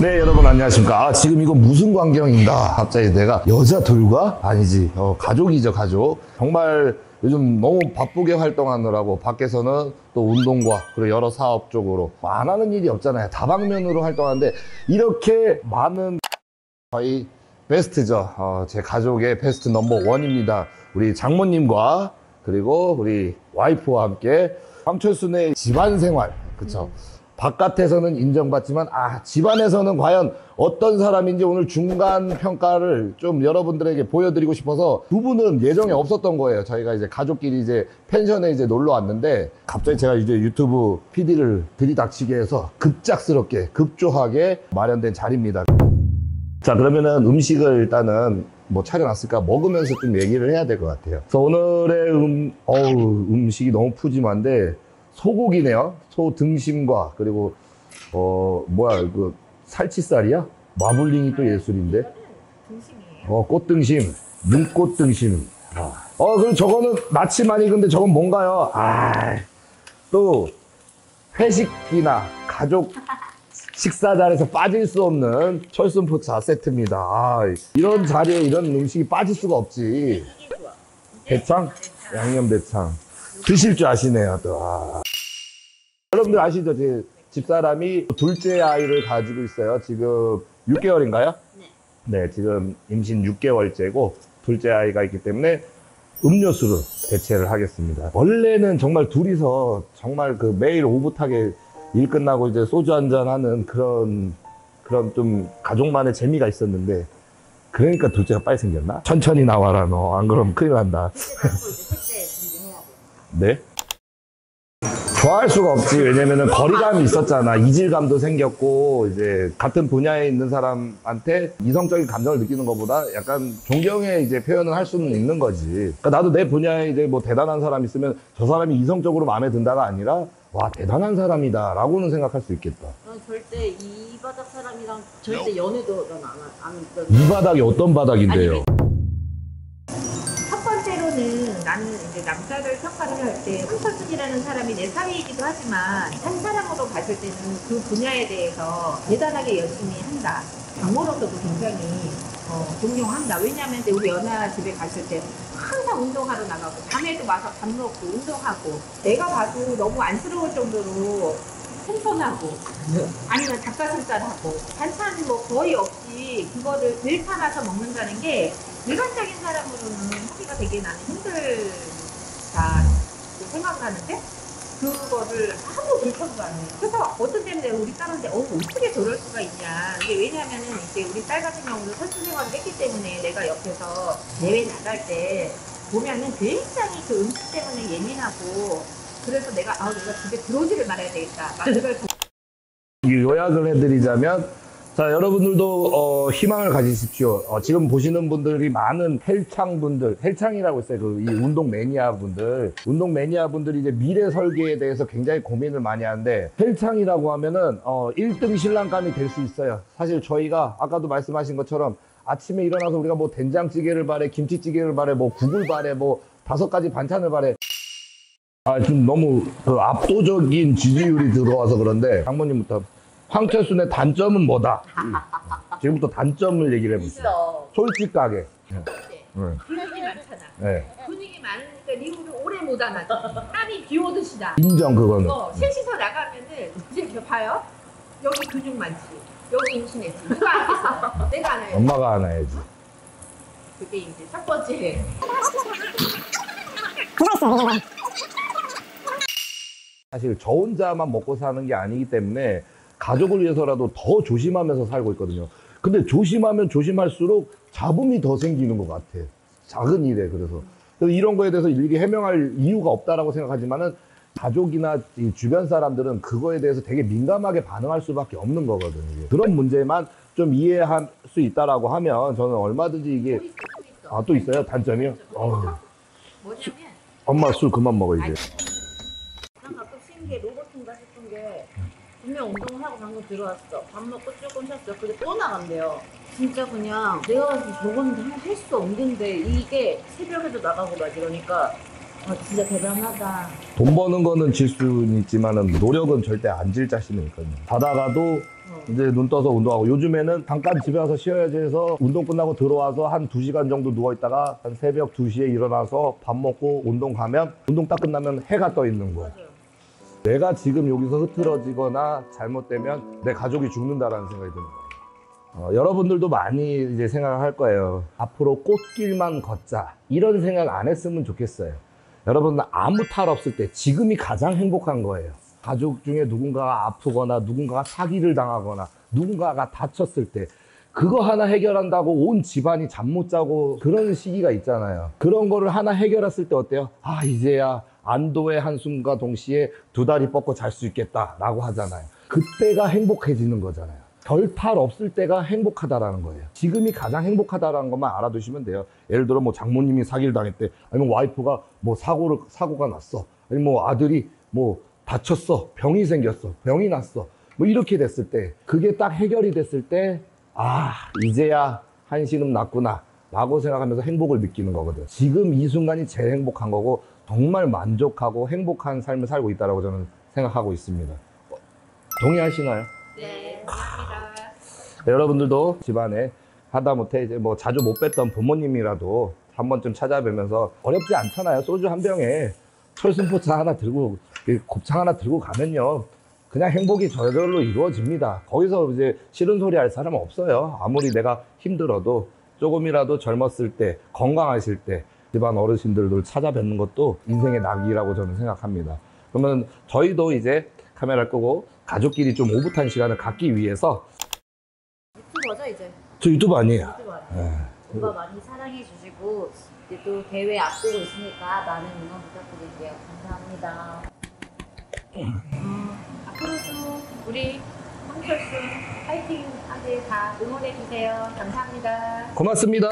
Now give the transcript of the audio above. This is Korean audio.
네 여러분 안녕하십니까? 아, 지금 이거 무슨 광경인가 갑자기 내가 여자 둘과 아니지 어, 가족이죠 가족. 정말 요즘 너무 바쁘게 활동하느라고 밖에서는 또 운동과 그리고 여러 사업 쪽으로 안 하는 일이 없잖아요. 다방면으로 활동하는데 이렇게 많은 저희 베스트죠. 어, 제 가족의 베스트 넘버 원입니다. 우리 장모님과 그리고 우리 와이프와 함께 황철순의 집안 생활. 그쵸 바깥에서는 인정받지만 아 집안에서는 과연 어떤 사람인지 오늘 중간 평가를 좀 여러분들에게 보여드리고 싶어서 두 분은 예정에 없었던 거예요. 저희가 이제 가족끼리 이제 펜션에 이제 놀러 왔는데 갑자기 제가 이제 유튜브 PD를 들이닥치게 해서 급작스럽게 급조하게 마련된 자리입니다. 자 그러면은 음식을 일단은 뭐 차려놨으니까 먹으면서 좀 얘기를 해야 될 것 같아요. 그래서 오늘의 음 어우 음식이 너무 푸짐한데 소고기네요. 소 등심과 그리고 어 뭐야 그 살치살이야? 마블링이 또 예술인데. 등심이에요. 어 꽃등심, 눈꽃 등심. 아. 어 그럼 저거는 마침 아니 근데 저건 뭔가요? 아또 회식이나 가족 식사 자리에서 빠질 수 없는 철순포차 세트입니다. 아, 이런 자리에 이런 음식이 빠질 수가 없지. 대창? 양념 대창. 드실 줄 아시네요, 또. 아. 여러분들 아시죠? 제 집사람이 둘째 아이를 가지고 있어요. 지금 6개월인가요? 네. 네, 지금 임신 6개월째고 둘째 아이가 있기 때문에 음료수를 대체를 하겠습니다. 원래는 정말 둘이서 정말 그 매일 오붓하게 일 끝나고 이제 소주 한잔 하는 그런 그런 좀 가족만의 재미가 있었는데 그러니까 둘째가 빨리 생겼나? 천천히 나와라 너 안 그러면 큰일 난다. 네? 좋아할 수가 없지. 왜냐면은 거리감이 있었잖아. 이질감도 생겼고, 이제 같은 분야에 있는 사람한테 이성적인 감정을 느끼는 것보다 약간 존경의 이제 표현을 할 수는 있는 거지. 그러니까 나도 내 분야에 이제 뭐 대단한 사람 있으면 저 사람이 이성적으로 마음에 든다가 아니라 와, 대단한 사람이다. 라고는 생각할 수 있겠다. 넌 절대 이 바닥 사람이랑 절대 연애도 넌안안 이 바닥이 어떤 바닥인데요? 첫번 째로는 나는 이제 남자를 평가를 할 때 황철순이라는 사람이 내 사위이기도 하지만 한 사람으로 봤을 때는 그 분야에 대해서 대단하게 열심히 한다. 장모로서도 굉장히 어, 존경한다. 왜냐하면 우리 연하 집에 갔을 때 항상 운동하러 나가고 밤에도 와서 밥 먹고 운동하고 내가 봐도 너무 안쓰러울 정도로 생선하고 아니면 닭가슴살하고 반찬이 뭐 거의 없이 그거를 늘 참아서 먹는다는 게 일반적인 사람으로는 하기가 되게 나는 힘들다 생각을 하는데 그거를 아무 불평도 안 해요. 그래서 어떤 때는 내가 우리 딸한테 어 어떻게 저럴 수가 있냐. 이게 왜냐면은 이제 우리 딸 같은 경우도 선수 생활을 했기 때문에 내가 옆에서 대회 나갈 때 보면은 굉장히 그 음식 때문에 예민하고 그래서 내가 아 내가 집에 들어오지를 말아야 되겠다. 막 이걸 이 요약을 해드리자면 자 여러분들도 어, 희망을 가지십시오. 어, 지금 보시는 분들이 많은 헬창 분들, 헬창이라고 있어요. 그 이 운동 매니아 분들, 운동 매니아 분들이 이제 미래 설계에 대해서 굉장히 고민을 많이 하는데 헬창이라고 하면은 어, 1등 신랑감이 될 수 있어요. 사실 저희가 아까도 말씀하신 것처럼 아침에 일어나서 우리가 뭐 된장찌개를 바래, 김치찌개를 바래, 뭐 국을 바래, 뭐 다섯 가지 반찬을 바래. 아, 지금 너무 그 압도적인 지지율이 들어와서 그런데 장모님부터 황철순의 단점은 뭐다? 음. 지금부터 단점을 얘기를 해보세요. 있어. 솔직하게. 네. 분위기 많잖아. 네. 분위기 많으니까 리우를 오래 못 안하지. 땀이 비 오듯이 나. 인정 그거는. 어, 셋이서 나가면은 이제 이렇게 봐요. 여기 근육 많지. 여기 임신했지. 누가 안겠어? 내가 안아야지. 엄마가 안아야지. 그게 이제 첫 번째. 사실 저 혼자만 먹고 사는 게 아니기 때문에 가족을 위해서라도 더 조심하면서 살고 있거든요. 근데 조심하면 조심할수록 잡음이 더 생기는 것 같아. 작은 일에 그래서. 그래서 이런 거에 대해서 일일이 해명할 이유가 없다라고 생각하지만은 가족이나 이 주변 사람들은 그거에 대해서 되게 민감하게 반응할 수밖에 없는 거거든요. 이게. 그런 문제만 좀 이해할 수 있다라고 하면 저는 얼마든지 이게 또 있어, 또 있어. 아또 있어요 단점이요? 어우, 뭐냐면 엄마 술 그만 먹어 이제. 난 가끔 신기해 로봇인가 싶은 게 분명 운동을 하고 방금 들어왔어 밥 먹고 조금 쉬었어 근데 또 나간대요 진짜 그냥 내가 봤을 때 저건 할수 없는데 이게 새벽에도 나가고 막 이러니까 어, 진짜 대단하다. 돈 버는 거는 질 수는 있지만은 노력은 절대 안 질 자신은 있거든요. 자다가도 어. 이제 눈 떠서 운동하고 요즘에는 잠깐 집에 와서 쉬어야지 해서 운동 끝나고 들어와서 한 두시간 정도 누워 있다가 한 새벽 2시에 일어나서 밥 먹고 운동 가면 운동 딱 끝나면 해가 떠 있는 거예요. 맞아요. 내가 지금 여기서 흐트러지거나 잘못되면 내 가족이 죽는다라는 생각이 드는 거예요. 어, 여러분들도 많이 이제 생각할 거예요. 앞으로 꽃길만 걷자. 이런 생각 안 했으면 좋겠어요. 여러분, 아무 탈 없을 때 지금이 가장 행복한 거예요. 가족 중에 누군가가 아프거나 누군가가 사기를 당하거나 누군가가 다쳤을 때 그거 하나 해결한다고 온 집안이 잠 못 자고 그런 시기가 있잖아요. 그런 거를 하나 해결했을 때 어때요? 아, 이제야 안도의 한숨과 동시에 두 다리 뻗고 잘 수 있겠다라고 하잖아요. 그때가 행복해지는 거잖아요. 별탈 없을 때가 행복하다라는 거예요. 지금이 가장 행복하다라는 것만 알아두시면 돼요. 예를 들어 뭐 장모님이 사기를 당했대. 아니면 와이프가 뭐 사고를 사고가 났어. 아니면 뭐 아들이 뭐 다쳤어. 병이 생겼어. 병이 났어. 뭐 이렇게 됐을 때 그게 딱 해결이 됐을 때 아, 이제야 한시름 났구나. 라고 생각하면서 행복을 느끼는 거거든. 지금 이 순간이 제일 행복한 거고 정말 만족하고 행복한 삶을 살고 있다라고 저는 생각하고 있습니다. 동의하시나요? 네, 감사합니다. 여러분들도 집안에 하다못해 이제 뭐 자주 못 뵀던 부모님이라도 한 번쯤 찾아뵈면서 어렵지 않잖아요. 소주 한 병에 철순포차 하나 들고 이 곱창 하나 들고 가면요. 그냥 행복이 저절로 이루어집니다. 거기서 이제 싫은 소리 할 사람은 없어요. 아무리 내가 힘들어도 조금이라도 젊었을 때, 건강하실 때 집안 어르신들을 찾아뵙는 것도 인생의 낙이라고 저는 생각합니다. 그러면 저희도 이제 카메라 끄고 가족끼리 좀 오붓한 시간을 갖기 위해서 유튜버죠 이제. 저 유튜브 아니에요. 유튜버. 예. 오빠 많이 사랑해 주시고 이제 또 대회 앞두고 있으니까 많은 응원 부탁드릴게요. 감사합니다. 어, 앞으로도 우리 황철수 파이팅 하게 다 응원해 주세요. 감사합니다. 고맙습니다.